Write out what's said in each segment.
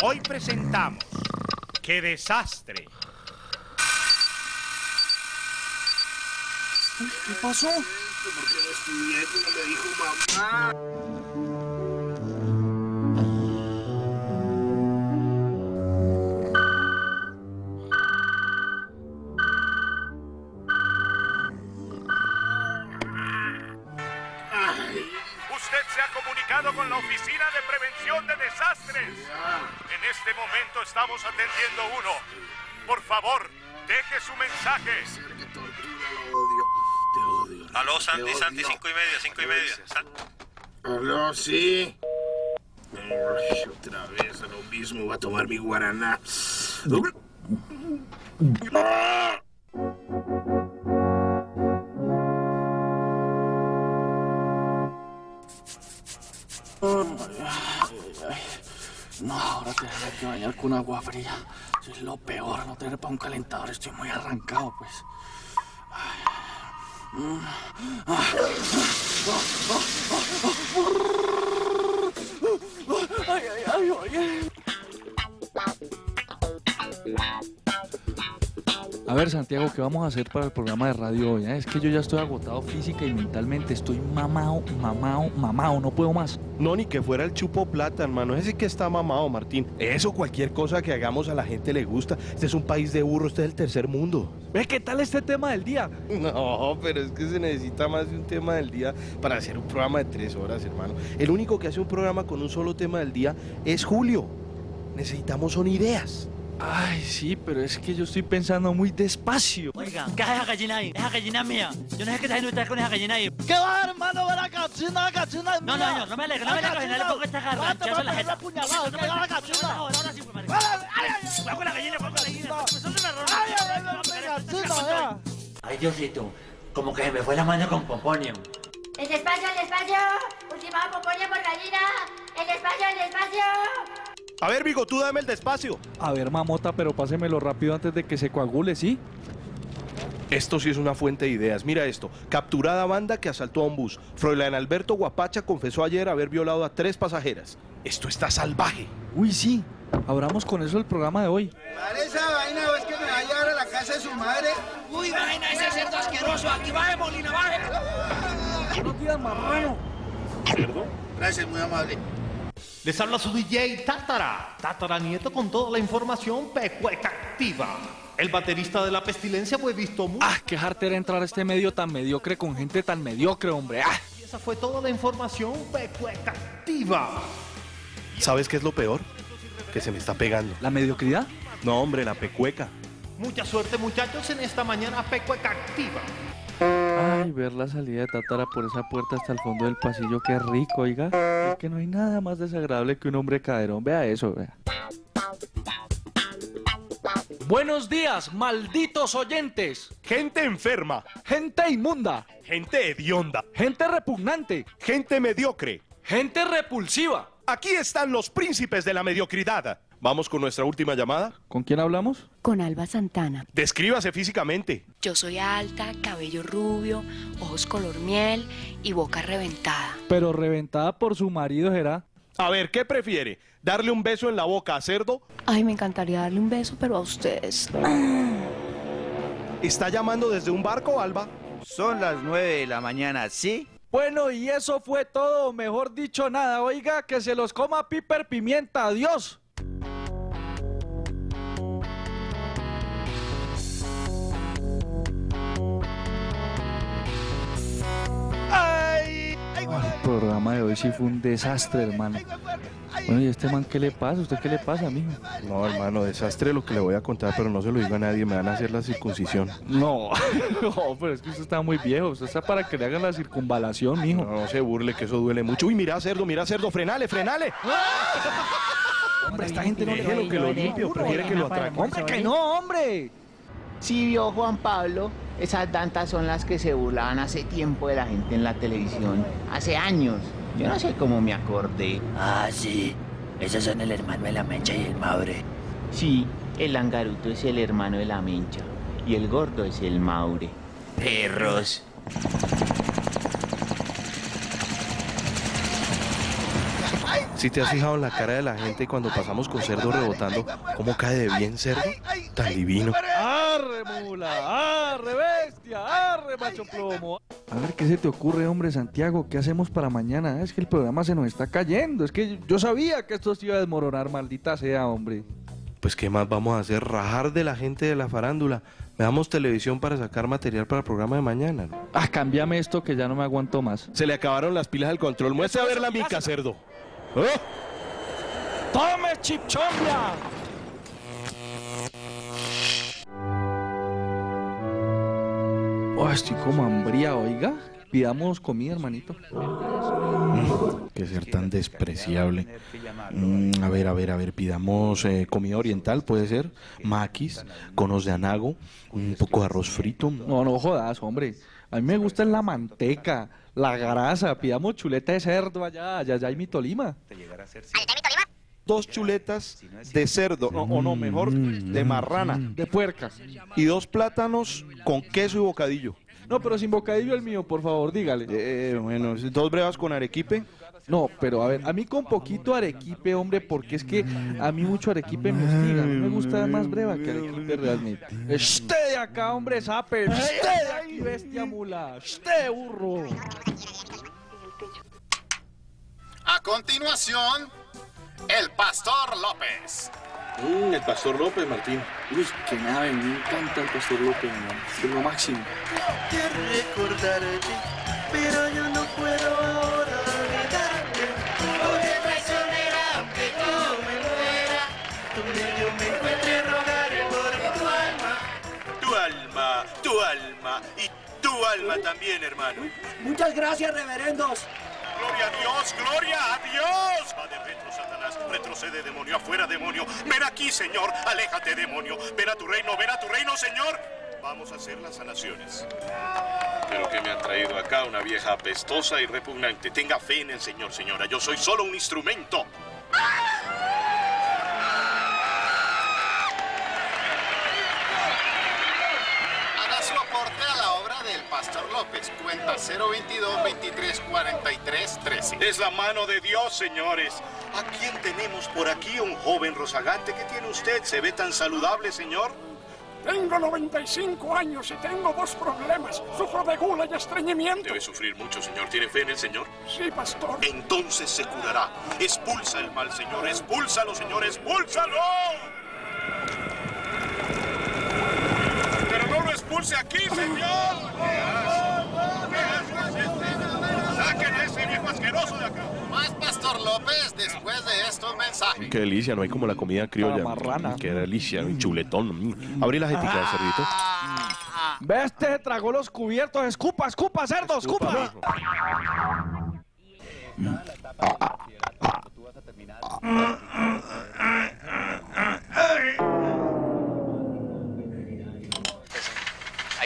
Hoy presentamos ¡Qué desastre! ¿Qué pasó? Porque no estudié como me dijo mamá. Usted se ha comunicado con la Oficina de Prevención de Desastres. En este momento estamos atendiendo uno. Por favor, deje su mensaje. Qué tortura, lo odio. Te odio. Aló, Santi. Santi, cinco y media, cinco y media. Aló, sí. Ay, otra vez a lo mismo. Va a tomar mi guaraná. Ah. Tener que bañar con agua fría. Eso es lo peor, no tener para un calentador. Estoy muy arrancado, pues. Ay, A ver, Santiago, ¿qué vamos a hacer para el programa de radio hoy? eh? Es que yo ya estoy agotado física y mentalmente. Estoy mamado, mamado, mamado. No puedo más. No, ni que fuera el chupo plata, hermano. Ese que está mamado, Martín. Eso, cualquier cosa que hagamos a la gente le gusta. Este es un país de burro, este es el tercer mundo. ¿Ve qué tal este tema del día? No, pero es que se necesita más de un tema del día para hacer un programa de tres horas, hermano. El único que hace un programa con un solo tema del día es Julio. Necesitamos son ideas. Ay, sí, pero es que yo estoy pensando muy despacio. Oiga, ¿qué es esa gallina ahí? Esa gallina mía. Yo no sé qué está haciendo usted con esa gallina ahí. ¿Qué va, hermano? Va la gallina, la gallina es mía. no, no, no me alegro, no me alegro. No le pongo esta en la jeta. puñalada, que la gallina. Ahora sí, pues. Juega con la gallina, juega con la gallina. Eso es. Ay, ay, ay, ay, gallina, vea. Ay, Diosito, como que se me fue la mano con Pomponio. El espacio, el espacio. Ultimado Poponia por gallina. El espacio, el espacio. A ver, Vigo, tú dame el despacio. A ver, mamota, pero pásemelo rápido antes de que se coagule, ¿sí? Esto sí es una fuente de ideas. Mira esto. Capturada banda que asaltó a un bus. Froilán Alberto Guapacha confesó ayer haber violado a tres pasajeras. Esto está salvaje. Uy, sí. Abramos con eso el programa de hoy. Para esa vaina o es que me va a llevar a la casa de su madre. Uy, vaina, ese cerdo asqueroso. Aquí baje, Molina, baje. Días, marrano. Gracias, muy amable. Les habla su DJ Tátara, Tátara Nieto con toda la información pecueca activa. El baterista de la pestilencia fue visto muy... Ah, qué jartera entrar a este medio tan mediocre con gente tan mediocre, hombre. Ah. Y esa fue toda la información pecueca activa. ¿Sabes qué es lo peor? Que se me está pegando. ¿La mediocridad? No, hombre, la pecueca. Mucha suerte muchachos en esta mañana pecueca activa. Ay, ver la salida de Tatara por esa puerta hasta el fondo del pasillo, qué rico, oiga. Es que no hay nada más desagradable que un hombre caderón. Vea eso, vea. Buenos días, malditos oyentes. Gente enferma, Gente inmunda. gente hedionda, Gente repugnante. gente mediocre. Gente repulsiva. Aquí están los príncipes de la mediocridad. Vamos con nuestra última llamada. ¿Con quién hablamos? Con Alba Santana. Descríbase físicamente. Yo soy alta, cabello rubio, ojos color miel y boca reventada. Pero reventada por su marido, será. A ver, ¿qué prefiere? ¿Darle un beso en la boca a cerdo? Ay, me encantaría darle un beso, pero a ustedes. ¿Está llamando desde un barco, Alba? Son las nueve de la mañana, ¿sí? Bueno, y eso fue todo, mejor dicho nada. Oiga, que se los coma Piper Pimienta. Adiós. Hoy sí fue un desastre, hermano. Bueno, ¿y este man qué le pasa? ¿Usted qué le pasa, mijo? No, hermano, desastre lo que le voy a contar, pero no se lo digo a nadie, me van a hacer la circuncisión. No, no, pero es que usted está muy viejo. Usted está para que le hagan la circunvalación, mijo. No, no se burle, que eso duele mucho. Uy, mira, cerdo, mira, cerdo, frenale, frenale. Hombre, esta gente no le Déjelo que lo limpio, prefiere que lo atraque. ¡Hombre, que no, hombre! Sí, vio Juan Pablo. Esas dantas son las que se burlaban hace tiempo de la gente en la televisión. Hace años. Yo no sé cómo me acordé. Ah, sí. Esos son el hermano de la mencha y el maure. Sí, el langaruto es el hermano de la mencha. Y el gordo es el maure. Perros. ¡Ay, Si te has fijado en la cara de la gente cuando pasamos con cerdo rebotando, cómo cae de bien cerdo, tan divino. ¡Arre, mula! ¡Arre, bestia! ¡Arre, macho plomo! A ver, ¿qué se te ocurre, hombre, Santiago? ¿Qué hacemos para mañana? Es que el programa se nos está cayendo. Es que yo sabía que esto se iba a desmoronar, maldita sea, hombre. Pues qué más vamos a hacer, rajar de la gente de la farándula. Veamos televisión para sacar material para el programa de mañana. ¿no? Ah, cámbiame esto que ya no me aguanto más. Se le acabaron las pilas del control. Muestre a ver la mica, cerdo. ¡Oh! ¡Tome, chipchombia! Estoy como hambría, oiga. Pidamos comida, hermanito. Que ser tan despreciable. Mm, a ver, a ver, a ver, pidamos eh, comida oriental, puede ser. Maquis, conos de anago, un poco de arroz frito. No, no jodas, hombre. A mí me gusta la manteca, la grasa. Pidamos chuleta de cerdo allá, allá, allá hay mi Tolima. Dos chuletas de cerdo, no, o no, mejor, de marrana. De puerca. Y dos plátanos con queso y bocadillo. No, pero sin bocadillo el mío, por favor, dígale. Eh, bueno, dos brevas con arequipe. No, pero a ver, a mí con poquito arequipe, hombre, porque es que a mí mucho arequipe me hostiga. A mí me gusta más breva que arequipe realmente. ¡Este de acá, hombre, sape! ¡Este de aquí, bestia mula! ¡Este burro! A continuación, el Pastor López. Mm, el Pastor López, Martín. Uy, qué nave, me encanta el Pastor López, man. Es lo máximo. recordarte, pero yo no puedo ahora olvidarte. Oye, traicionera, aunque tú me muera, donde yo me encuentre rogaré por tu alma. Tu alma, tu alma y tu alma también, hermano. Muchas gracias, reverendos. ¡Gloria a Dios! ¡Gloria a Dios! Va de retro, Satanás. Retrocede, demonio. Afuera, demonio. Ven aquí, Señor. Aléjate, demonio. Ven a tu reino. Ven a tu reino, Señor. Vamos a hacer las sanaciones. Pero que me han traído acá una vieja apestosa y repugnante. Tenga fe en el Señor, señora. Yo soy solo un instrumento. Haga su aporte a la obra del Pastor López. Cuenta 022 23 43 13. Es la mano de Dios, señores. ¿A quién tenemos por aquí? Un joven rozagante. ¿Qué tiene usted? ¿Se ve tan saludable, señor? Tengo 95 años y tengo dos problemas. Sufro de gula y estreñimiento. Debe sufrir mucho, señor. ¿Tiene fe en el Señor? Sí, pastor. Entonces se curará. Expulsa el mal, señor. Expúlsalo, señor. Expúlsalo. Pero no lo expulse aquí, Señor. Saquen a ese viejo asqueroso de acá. López después de estos mensajes. Qué delicia, no hay como la comida criolla. marrana. Qué delicia, un chuletón. Mm. Abrí las etiquetas, cerdito. Ve, este tragó los cubiertos. Escupa, escupa, cerdo, escupa.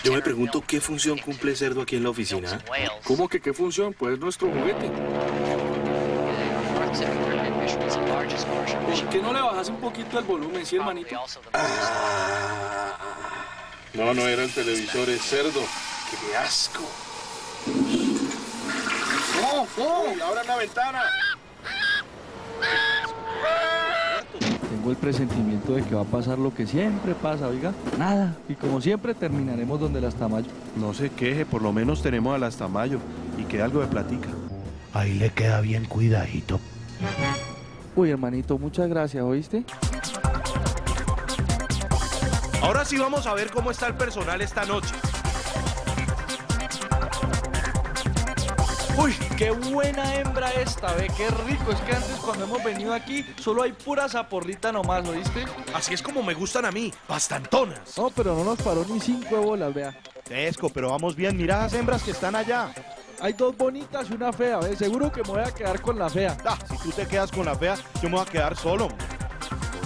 Yo me pregunto qué función cumple cerdo aquí en la oficina. ¿Cómo que qué función? Pues nuestro juguete. ¿Por qué no le bajas un poquito el volumen, sí, hermanito? No, no era el televisor, es cerdo. ¡Qué asco! ¡Oh, oh! ¡Abran la ventana! Tengo el presentimiento de que va a pasar lo que siempre pasa, oiga. Nada. Y como siempre terminaremos donde las Tamayo. No se queje, por lo menos tenemos a las Tamayo y queda algo de platica. Ahí le queda bien cuidadito. Uy, hermanito, muchas gracias, ¿oíste? Ahora sí vamos a ver cómo está el personal esta noche. Uy, qué buena hembra esta, ve, qué rico. Es que antes cuando hemos venido aquí solo hay pura zaporrita nomás, ¿oíste? Así es como me gustan a mí, bastantonas. No, pero no nos paró ni cinco bolas, vea. Fresco, pero vamos bien. Mira las hembras que están allá. Hay dos bonitas y una fea, ¿ves? Seguro que me voy a quedar con la fea. Ah, si tú te quedas con la fea, yo me voy a quedar solo.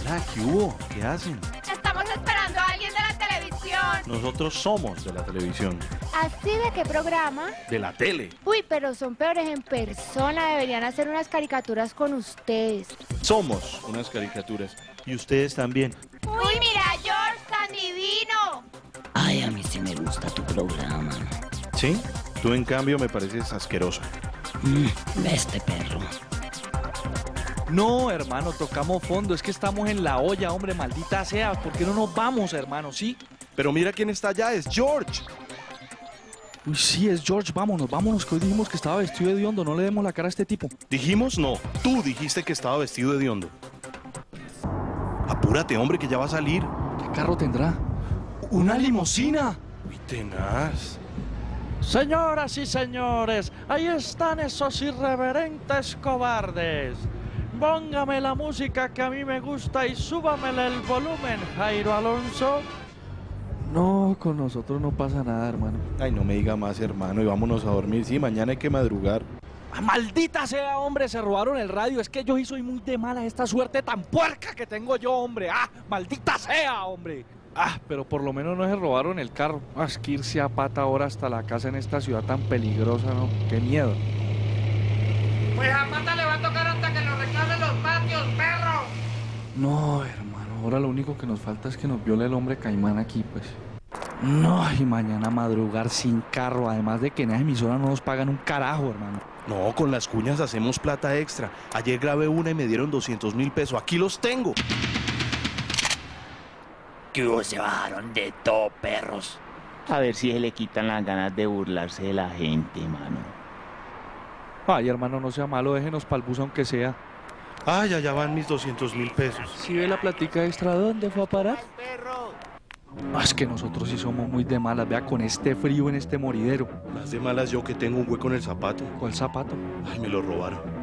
Hola, ¿qué hubo? ¿Qué hacen? Estamos esperando a alguien de la televisión. Nosotros somos de la televisión, ¿Así de qué programa? de la tele. Uy, pero son peores en persona. Deberían hacer unas caricaturas con ustedes. Somos unas caricaturas. Y ustedes también. Uy, mira, George, tan divino. Ay, a mí sí me gusta tu programa. ¿Sí? Tú en cambio me pareces asquerosa. Mm, este perro. No, hermano, tocamos fondo. Es que estamos en la olla, hombre, maldita sea. ¿Por qué no nos vamos, hermano? ¿Sí? Pero mira quién está allá, es George. Uy, sí, es George. Vámonos, vámonos, que hoy dijimos que estaba vestido de hondo. No le demos la cara a este tipo. Dijimos no, tú dijiste que estaba vestido de hondo. Apúrate, hombre, que ya va a salir. ¿Qué carro tendrá? ¡Una limusina! Uy, tenaz. Señoras y señores, ahí están esos irreverentes cobardes. Póngame la música que a mí me gusta y súbamele el volumen, Jairo Alonso. No, con nosotros no pasa nada, hermano. Ay, no me diga más, hermano, y vámonos a dormir. Sí, mañana hay que madrugar. Ah, maldita sea, hombre, se robaron el radio. Es que yo sí soy muy de mala esta suerte tan puerca que tengo yo, hombre. Ah, maldita sea, hombre. Ah, pero por lo menos no se robaron el carro. Ah, es que irse a pata ahora hasta la casa en esta ciudad tan peligrosa, ¿no? Qué miedo. Pues a pata le va a tocar hasta que lo reclamen los patios, perro. No, hermano, ahora lo único que nos falta es que nos viole el hombre caimán aquí, pues. No, y mañana madrugar sin carro, además de que en esa emisora no nos pagan un carajo, hermano. No, con las cuñas hacemos plata extra. Ayer grabé una y me dieron 200 mil pesos. Aquí los tengo. Que hubo? Se bajaron de todo, perros. A ver si se le quitan las ganas de burlarse de la gente, mano. Ay, hermano, no sea malo, déjenos pa'l bus aunque sea. Ay, allá van mis 200 mil pesos. Si ve la platica extra, ¿dónde fue a parar? Ah, es que nosotros sí somos muy de malas, vea, con este frío en este moridero. Más de malas yo que tengo un hueco en el zapato. ¿Cuál zapato? Ay, me lo robaron.